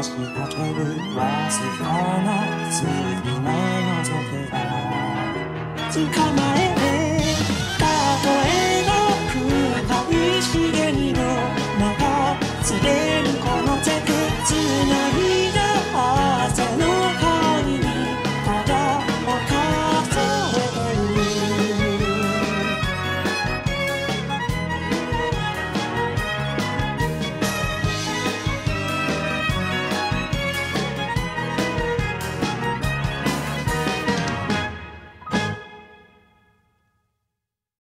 少し叫ぶわずかな数に目のぞけば捕まえ